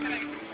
Gracias.